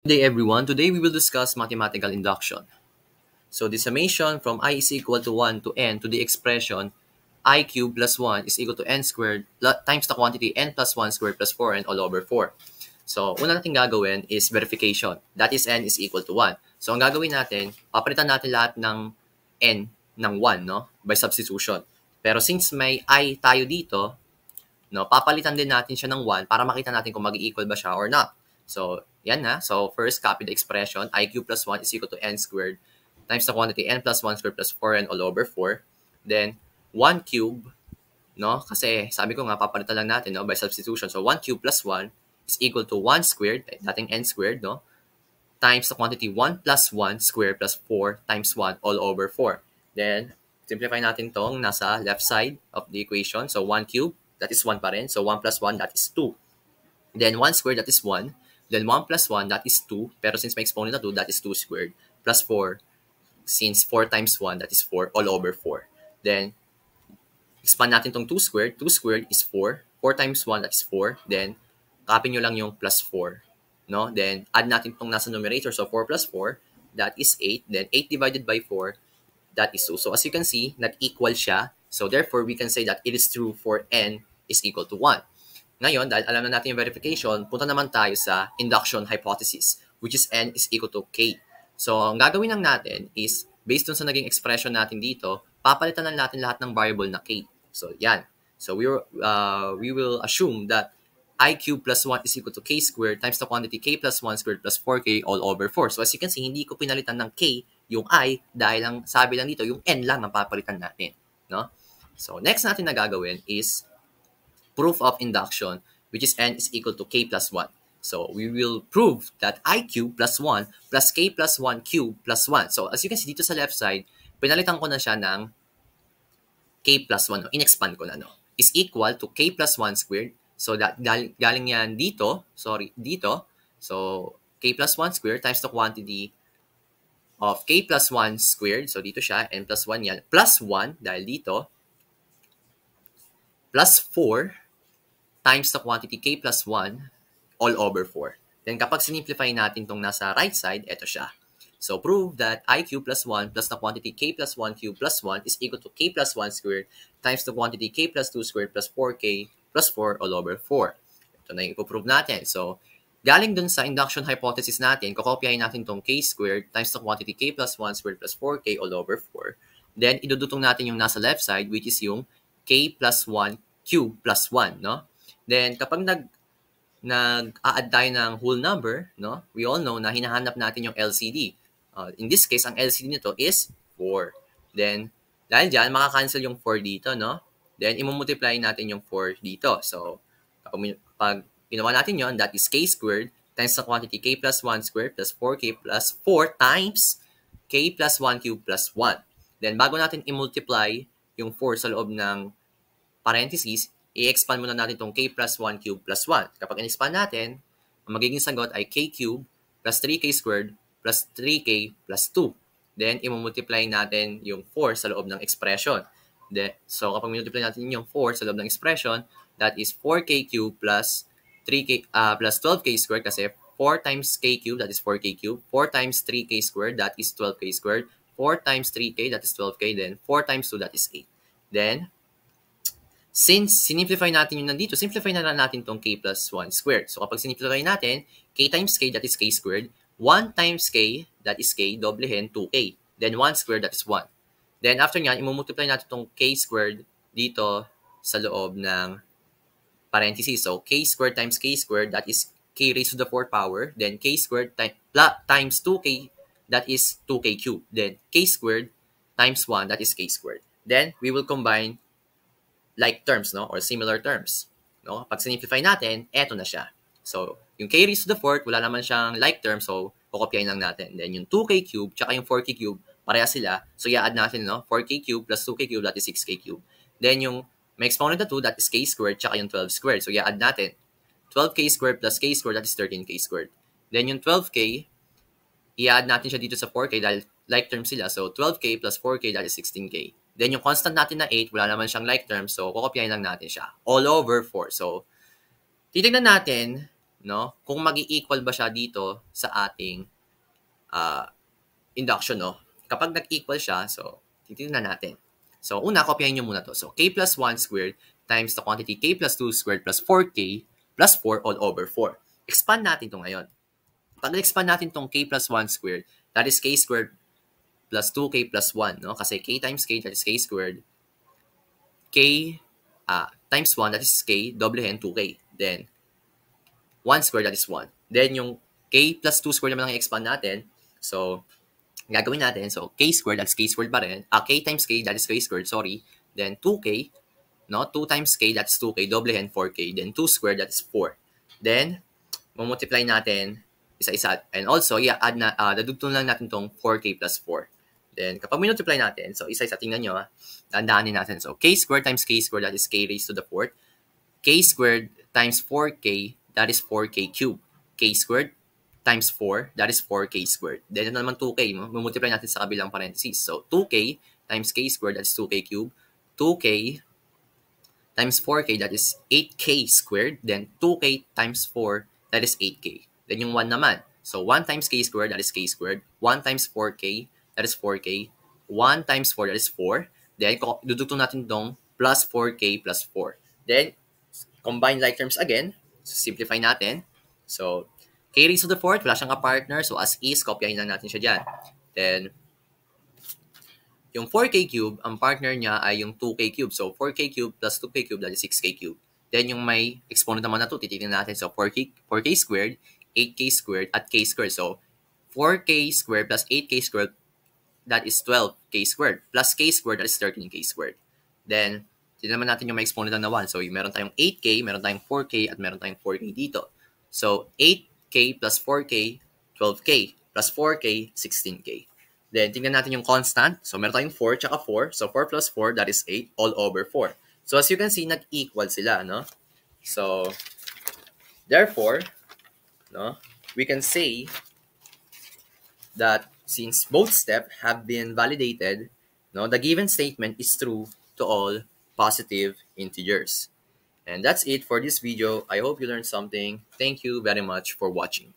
Good day everyone. Today we will discuss mathematical induction. So the summation from i is equal to 1 to n to the expression i cubed plus 1 is equal to n squared times the quantity n plus 1 squared plus 4 n all over 4. So una natin gagawin is verification. That is n is equal to 1. So ang gagawin natin, papalitan natin lahat ng n ng 1 no? by substitution. Pero since may i tayo dito, no, papalitan din natin siya ng 1 para makita natin kung mag-equal ba siya or not. So, yan na. So, first, copy the expression. i cubed plus 1 is equal to n squared times the quantity n plus 1 squared plus 4n all over 4. Then, 1 cube, no? Kasi sabi ko nga, papalitan lang natin no, by substitution. So, 1 cube plus 1 is equal to 1 squared, dating n squared, no? Times the quantity 1 plus 1 squared plus 4 times 1 all over 4. Then, simplify natin tong nasa left side of the equation. So, 1 cube, that is 1 pa rin. So, 1 plus 1, that is 2. Then, 1 squared, that is 1. Then 1 plus 1, that is 2. Pero since may exponent na 2, that is 2 squared. Plus 4, since 4 times 1, that is 4, all over 4. Then, expand natin tong 2 squared. 2 squared is 4. 4 times 1, that is 4. Then, copy nyo lang yung plus 4. No? Then, add natin tong nasa numerator. So, 4 plus 4, that is 8. Then, 8 divided by 4, that is 2. So, as you can see, nag-equal siya. So, therefore, we can say that it is true for n is equal to 1. Ngayon, dahil alam na natin yung verification, punta naman tayo sa induction hypothesis, which is n is equal to k. So, ang gagawin lang natin is, based dun sa naging expression natin dito, papalitan lang natin lahat ng variable na k. So, yan. So, we, uh, we will assume that i cubed plus 1 is equal to k squared times the quantity k plus 1 squared plus 4k all over 4. So, as you can see, hindi ko pinalitan ng k yung i dahil lang sabi lang dito, yung n lang ang papalitan natin. No? So, next natin na gagawin is proof of induction, which is n is equal to k plus 1. So we will prove that i cube plus 1 plus k plus 1 cube plus 1. So as you can see dito sa left side, pinalitan ko na siya ng k plus 1. No? In-expand ko na. No? Is equal to k plus 1 squared. So that galing, galing yan dito. Sorry, dito. So k plus 1 squared times the quantity of k plus 1 squared. So dito siya. n plus 1 yan. Plus 1 dahil dito. Plus 4 times the quantity k plus 1 all over 4. Then kapag sinimplify natin tong nasa right side, ito siya. So prove that i cube plus 1 plus the quantity k plus 1 cube plus 1 is equal to k plus 1 squared times the quantity k plus 2 squared plus 4k plus 4 all over 4. Ito na yung ipoprove natin. So, galing dun sa induction hypothesis natin, kokopyahin natin tong k squared times the quantity k plus 1 squared plus 4k all over 4. Then, idudutong natin yung nasa left side, which is yung k plus 1 cube plus 1, no? Then, kapag nag nag-a-add tayo ng whole number, no? We all know na hinahanap natin yung LCD. Uh, in this case, ang LCD nito is 4. Then, dahil dyan, makakancel yung 4 dito, no? Then, imumultiply natin yung 4 dito. So, kapag, pag ginawa natin yon that is k squared times the quantity k plus 1 squared plus 4k plus 4 times k plus 1 cube plus 1. Then, bago natin i-multiply yung 4 sa loob ng parentheses, i-expand muna natin itong k plus 1 cube plus 1. Kapag in-expand natin, ang magiging sagot ay k cube plus 3k squared plus 3k plus 2. Then, i-multiply natin yung 4 sa loob ng expression. Then, so, kapag multiply natin yung 4 sa loob ng expression, that is 4k cube plus 3k uh, plus 12k squared kasi 4 times k cube, that is 4k cube. 4 times 3k squared, that is 12k squared. 4 times 3k, that is 12k. Then, 4 times 2, that is 8. Then, Since sinimplify natin yung nandito, simplify na lang natin tong k plus 1 squared. So kapag sinimplify natin, k times k, that is k squared. 1 times k, that is k, doblehin 2a. Then 1 squared, that is 1. Then after nyan, imumultiply natin tong k squared dito sa loob ng parentheses. So k squared times k squared, that is k raised to the 4th power. Then k squared times 2k, that is 2k cubed. Then k squared times 1, that is k squared. Then we will combine like terms, no? Or similar terms. No? Pag sinimplify natin, eto na siya. So, yung k raised to the fourth, wala naman siyang like term, so kukopyahin lang natin. Then yung 2k cube, tsaka yung 4k cube, pareha sila. So, i-add natin, no? 4k cube plus 2k cube, that is 6k cube. Then yung may exponent na 2, that is k squared, tsaka yung 12 squared. So, i-add natin. 12k squared plus k squared, that is 13k squared. Then yung 12k, i-add natin siya dito sa 4k dahil like term sila. So, 12k plus 4k, that is 16k. Then yung constant natin na 8, wala naman siyang like term. So, kukopyahin lang natin siya. All over 4. So, titignan natin no? Kung magi-equal ba siya dito sa ating uh, induction, no? Kapag nag-equal siya, so, titignan natin. So, una, kopyahin nyo muna to. So, k plus 1 squared times the quantity k plus 2 squared plus 4k plus 4 all over 4. Expand natin to ngayon. Pag expand natin tong k plus 1 squared, that is k squared plus 2k plus 1, no? Kasi k times k, that is k squared. k uh, times 1, that is k, double hen 2k. Then, 1 squared, that is 1. Then, yung k plus 2 squared naman ang expand natin. So, gagawin natin. So, k squared, that's k squared pa rin. Uh, k times k, that is k squared, sorry. Then, 2k, no? 2 times k, that's 2k, double hen 4k. Then 2 squared, that's 4. Then, mamultiply natin isa-isa. And also, i-add na, uh, dadugtong lang natin tong 4k plus 4. Then, kapag multiply natin, so isa-isa, tingnan nyo, ha, dandaanin natin. So, k squared times k squared, that is k raised to the 4th. k squared times 4k, that is 4k cubed. k squared times 4, that is 4k squared. Then, ito naman 2k, multiply natin sa kabilang parentheses. So, 2k times k squared, that is 2k cubed. 2k times 4k, that is 8k squared. Then 2k times 4, that is 8k. Then yung 1 naman. So 1 times k squared, that is k squared. 1 times 4k, that is 4k. 1 times 4, that is 4. Then dudugtong natin tong plus 4k plus 4. Then, combine like terms again. So, simplify natin. So, k raised to the 4th, wala siyang ka-partner. So, as is, kopyahin lang natin siya dyan. Then, yung 4k cube, ang partner niya ay yung 2k cube. So, 4k cube plus 2k cube, that is 6k cube. Then, yung may exponent naman na to, titignan natin. So, 4k, 4k squared, 8k squared, at k squared. So, 4k squared plus 8k squared, that is 12k squared. Plus k squared, that is 13k squared. Then, naman natin yung may exponent na 1. So, meron tayong 8k, meron tayong 4k, at meron tayong 4k dito. So, 8k plus 4k, 12k. Plus 4k, 16k. Then, tingnan natin yung constant. So, meron tayong 4 tsaka 4. So, 4 plus 4, that is 8 all over 4. So, as you can see, nag-equal sila, no? So, therefore, no, we can say that since both steps have been validated, no, the given statement is true to all positive integers. And that's it for this video. I hope you learned something. Thank you very much for watching.